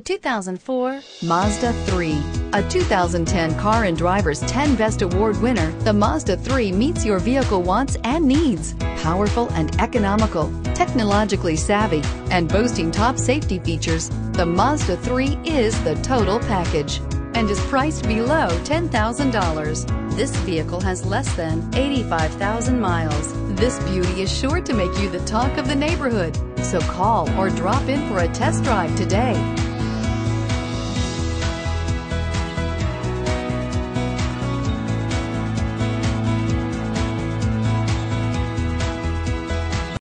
2004 Mazda 3. A 2010 Car and Driver's 10 Best Award winner, the Mazda 3 meets your vehicle wants and needs. Powerful and economical, technologically savvy, and boasting top safety features, the Mazda 3 is the total package and is priced below $10,000. This vehicle has less than 85,000 miles. This beauty is sure to make you the talk of the neighborhood. So call or drop in for a test drive today.